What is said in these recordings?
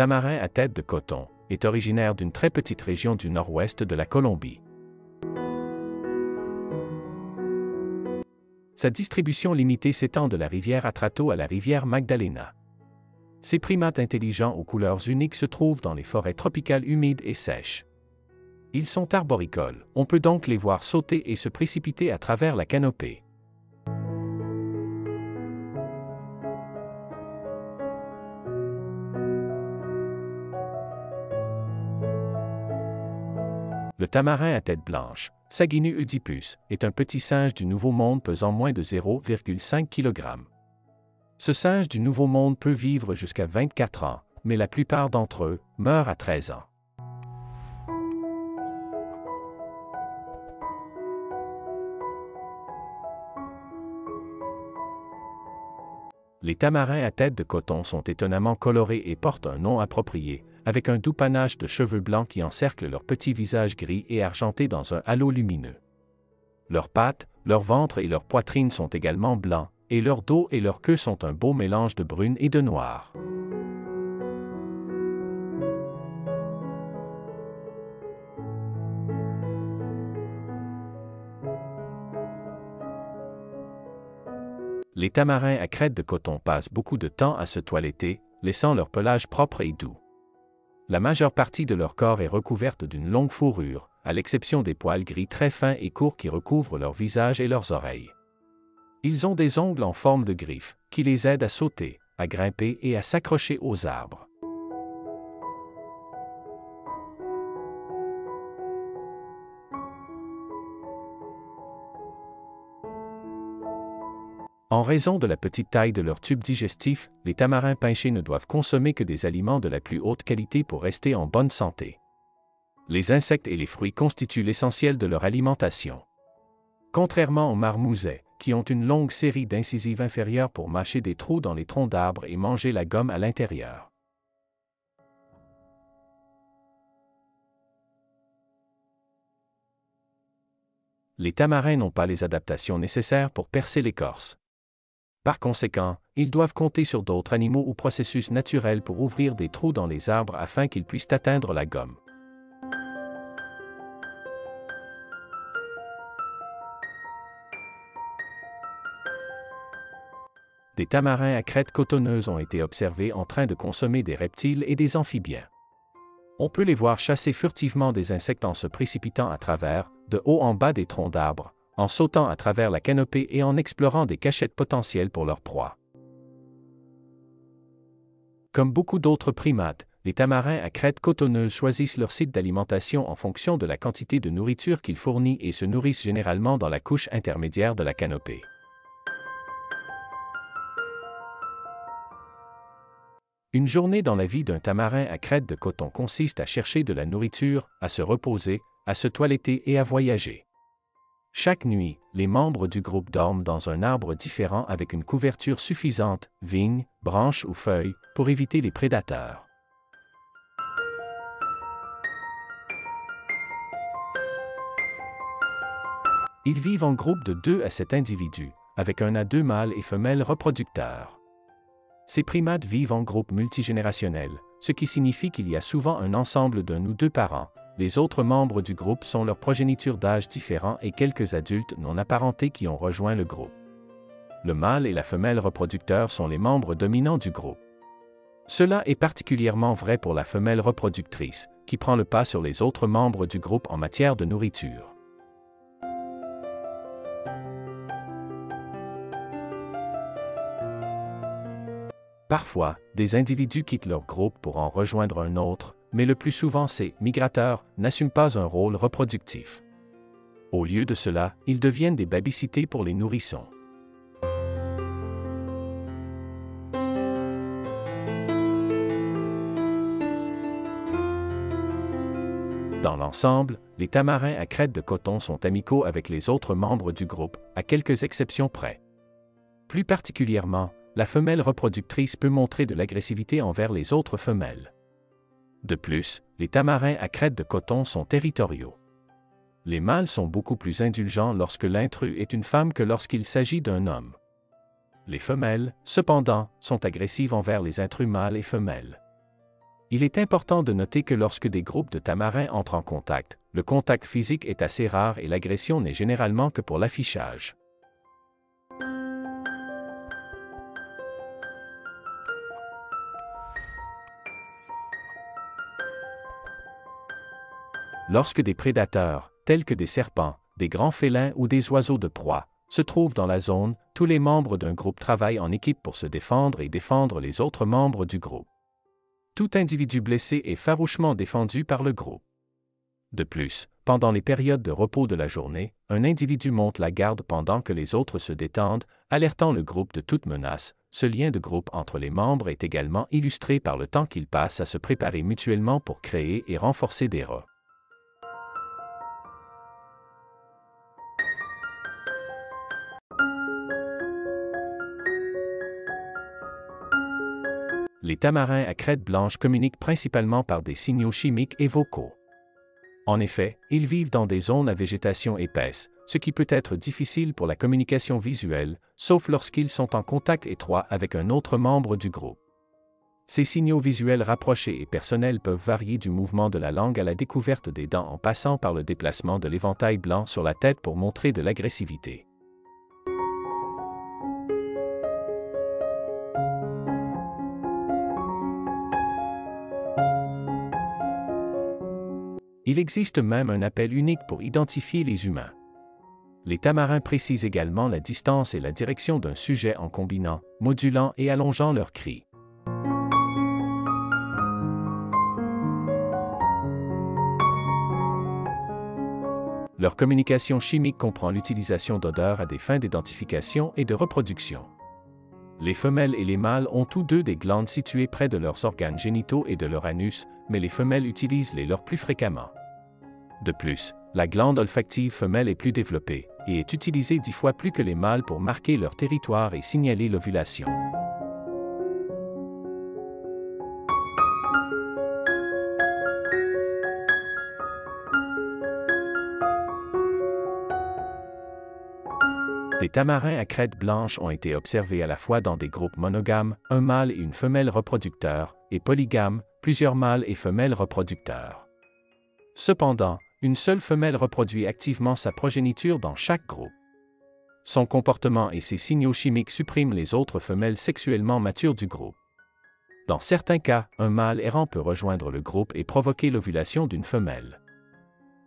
tamarin à tête de coton est originaire d'une très petite région du nord-ouest de la Colombie. Sa distribution limitée s'étend de la rivière Atrato à la rivière Magdalena. Ces primates intelligents aux couleurs uniques se trouvent dans les forêts tropicales humides et sèches. Ils sont arboricoles, on peut donc les voir sauter et se précipiter à travers la canopée. Le tamarin à tête blanche, Saginu oedipus, est un petit singe du Nouveau Monde pesant moins de 0,5 kg. Ce singe du Nouveau Monde peut vivre jusqu'à 24 ans, mais la plupart d'entre eux meurent à 13 ans. Les tamarins à tête de coton sont étonnamment colorés et portent un nom approprié, avec un doux panache de cheveux blancs qui encerclent leur petit visage gris et argenté dans un halo lumineux. Leurs pattes, leur ventre et leur poitrine sont également blancs, et leur dos et leur queue sont un beau mélange de brune et de noir. Les tamarins à crête de coton passent beaucoup de temps à se toiletter, laissant leur pelage propre et doux. La majeure partie de leur corps est recouverte d'une longue fourrure, à l'exception des poils gris très fins et courts qui recouvrent leur visage et leurs oreilles. Ils ont des ongles en forme de griffes, qui les aident à sauter, à grimper et à s'accrocher aux arbres. En raison de la petite taille de leur tube digestif, les tamarins pinchés ne doivent consommer que des aliments de la plus haute qualité pour rester en bonne santé. Les insectes et les fruits constituent l'essentiel de leur alimentation. Contrairement aux marmousets, qui ont une longue série d'incisives inférieures pour mâcher des trous dans les troncs d'arbres et manger la gomme à l'intérieur. Les tamarins n'ont pas les adaptations nécessaires pour percer l'écorce. Par conséquent, ils doivent compter sur d'autres animaux ou processus naturels pour ouvrir des trous dans les arbres afin qu'ils puissent atteindre la gomme. Des tamarins à crête cotonneuse ont été observés en train de consommer des reptiles et des amphibiens. On peut les voir chasser furtivement des insectes en se précipitant à travers, de haut en bas des troncs d'arbres, en sautant à travers la canopée et en explorant des cachettes potentielles pour leur proie. Comme beaucoup d'autres primates, les tamarins à crête cotonneuse choisissent leur site d'alimentation en fonction de la quantité de nourriture qu'ils fournissent et se nourrissent généralement dans la couche intermédiaire de la canopée. Une journée dans la vie d'un tamarin à crête de coton consiste à chercher de la nourriture, à se reposer, à se toiletter et à voyager. Chaque nuit, les membres du groupe dorment dans un arbre différent avec une couverture suffisante, vignes, branches ou feuilles, pour éviter les prédateurs. Ils vivent en groupe de 2 à 7 individus, avec un à deux mâles et femelles reproducteurs. Ces primates vivent en groupe multigénérationnel, ce qui signifie qu'il y a souvent un ensemble d'un ou deux parents, les autres membres du groupe sont leur progéniture d'âge différent et quelques adultes non apparentés qui ont rejoint le groupe. Le mâle et la femelle reproducteur sont les membres dominants du groupe. Cela est particulièrement vrai pour la femelle reproductrice, qui prend le pas sur les autres membres du groupe en matière de nourriture. Parfois, des individus quittent leur groupe pour en rejoindre un autre, mais le plus souvent ces migrateurs n'assument pas un rôle reproductif. Au lieu de cela, ils deviennent des babycités pour les nourrissons. Dans l'ensemble, les tamarins à crête de coton sont amicaux avec les autres membres du groupe, à quelques exceptions près. Plus particulièrement, la femelle reproductrice peut montrer de l'agressivité envers les autres femelles. De plus, les tamarins à crête de coton sont territoriaux. Les mâles sont beaucoup plus indulgents lorsque l'intrus est une femme que lorsqu'il s'agit d'un homme. Les femelles, cependant, sont agressives envers les intrus mâles et femelles. Il est important de noter que lorsque des groupes de tamarins entrent en contact, le contact physique est assez rare et l'agression n'est généralement que pour l'affichage. Lorsque des prédateurs, tels que des serpents, des grands félins ou des oiseaux de proie, se trouvent dans la zone, tous les membres d'un groupe travaillent en équipe pour se défendre et défendre les autres membres du groupe. Tout individu blessé est farouchement défendu par le groupe. De plus, pendant les périodes de repos de la journée, un individu monte la garde pendant que les autres se détendent, alertant le groupe de toute menace. Ce lien de groupe entre les membres est également illustré par le temps qu'ils passent à se préparer mutuellement pour créer et renforcer des rats. Les tamarins à crête blanche communiquent principalement par des signaux chimiques et vocaux. En effet, ils vivent dans des zones à végétation épaisse, ce qui peut être difficile pour la communication visuelle, sauf lorsqu'ils sont en contact étroit avec un autre membre du groupe. Ces signaux visuels rapprochés et personnels peuvent varier du mouvement de la langue à la découverte des dents en passant par le déplacement de l'éventail blanc sur la tête pour montrer de l'agressivité. Il existe même un appel unique pour identifier les humains. Les tamarins précisent également la distance et la direction d'un sujet en combinant, modulant et allongeant leurs cris. Leur communication chimique comprend l'utilisation d'odeurs à des fins d'identification et de reproduction. Les femelles et les mâles ont tous deux des glandes situées près de leurs organes génitaux et de leur anus, mais les femelles utilisent les leurs plus fréquemment. De plus, la glande olfactive femelle est plus développée et est utilisée dix fois plus que les mâles pour marquer leur territoire et signaler l'ovulation. Des tamarins à crête blanche ont été observés à la fois dans des groupes monogames, un mâle et une femelle reproducteurs, et polygames, plusieurs mâles et femelles reproducteurs. Cependant, une seule femelle reproduit activement sa progéniture dans chaque groupe. Son comportement et ses signaux chimiques suppriment les autres femelles sexuellement matures du groupe. Dans certains cas, un mâle errant peut rejoindre le groupe et provoquer l'ovulation d'une femelle.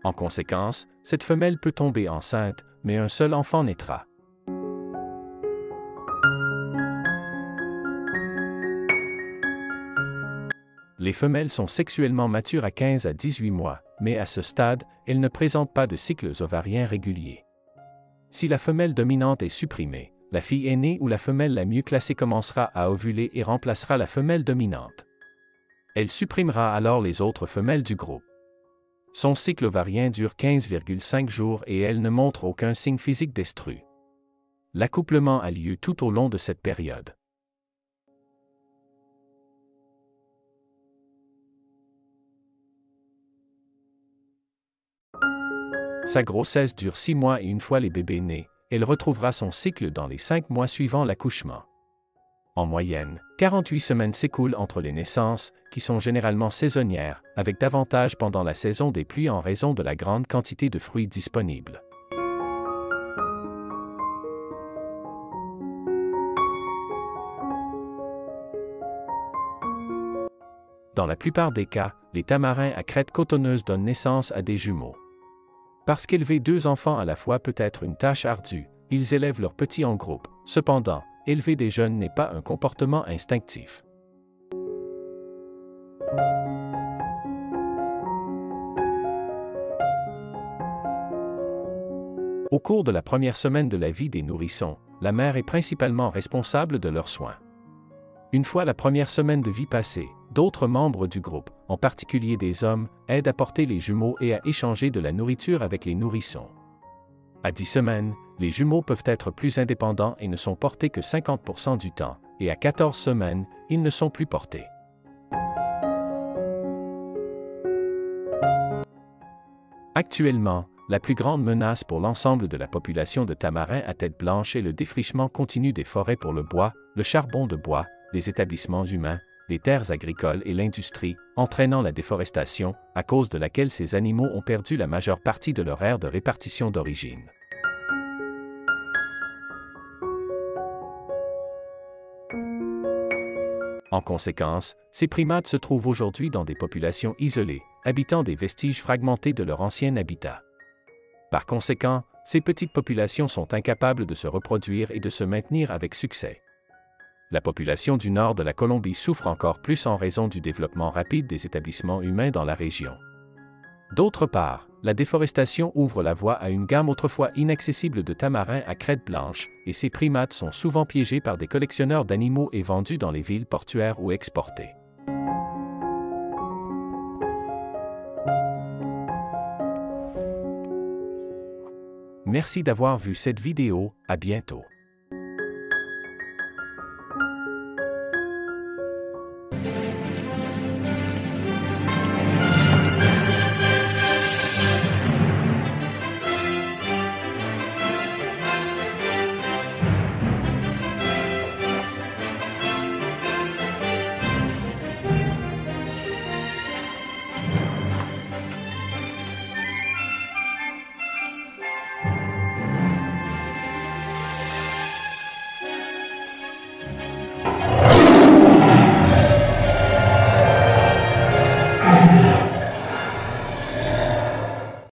En conséquence, cette femelle peut tomber enceinte, mais un seul enfant naîtra. Les femelles sont sexuellement matures à 15 à 18 mois, mais à ce stade, elles ne présentent pas de cycles ovariens réguliers. Si la femelle dominante est supprimée, la fille aînée ou la femelle la mieux classée commencera à ovuler et remplacera la femelle dominante. Elle supprimera alors les autres femelles du groupe. Son cycle ovarien dure 15,5 jours et elle ne montre aucun signe physique d'estru. L'accouplement a lieu tout au long de cette période. Sa grossesse dure six mois et une fois les bébés nés, elle retrouvera son cycle dans les cinq mois suivant l'accouchement. En moyenne, 48 semaines s'écoulent entre les naissances, qui sont généralement saisonnières, avec davantage pendant la saison des pluies en raison de la grande quantité de fruits disponibles. Dans la plupart des cas, les tamarins à crête cotonneuse donnent naissance à des jumeaux. Parce qu'élever deux enfants à la fois peut être une tâche ardue, ils élèvent leurs petits en groupe. Cependant, élever des jeunes n'est pas un comportement instinctif. Au cours de la première semaine de la vie des nourrissons, la mère est principalement responsable de leurs soins. Une fois la première semaine de vie passée, D'autres membres du groupe, en particulier des hommes, aident à porter les jumeaux et à échanger de la nourriture avec les nourrissons. À 10 semaines, les jumeaux peuvent être plus indépendants et ne sont portés que 50% du temps, et à 14 semaines, ils ne sont plus portés. Actuellement, la plus grande menace pour l'ensemble de la population de tamarins à tête blanche est le défrichement continu des forêts pour le bois, le charbon de bois, les établissements humains, les terres agricoles et l'industrie, entraînant la déforestation, à cause de laquelle ces animaux ont perdu la majeure partie de leur aire de répartition d'origine. En conséquence, ces primates se trouvent aujourd'hui dans des populations isolées, habitant des vestiges fragmentés de leur ancien habitat. Par conséquent, ces petites populations sont incapables de se reproduire et de se maintenir avec succès. La population du nord de la Colombie souffre encore plus en raison du développement rapide des établissements humains dans la région. D'autre part, la déforestation ouvre la voie à une gamme autrefois inaccessible de tamarins à crête blanche, et ces primates sont souvent piégés par des collectionneurs d'animaux et vendus dans les villes portuaires ou exportés. Merci d'avoir vu cette vidéo, à bientôt.